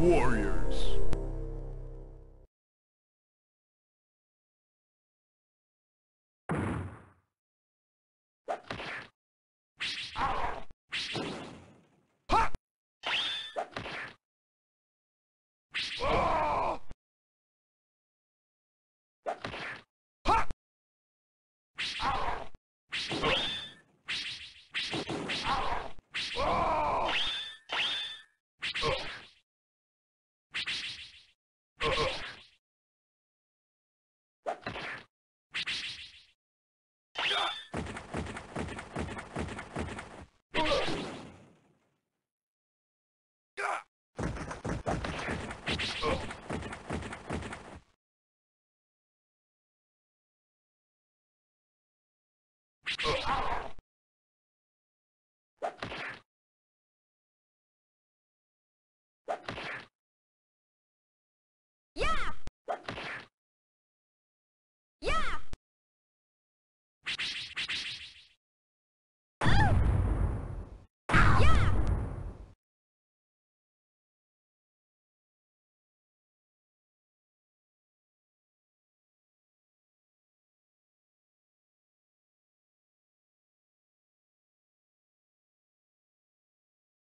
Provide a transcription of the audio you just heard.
warrior.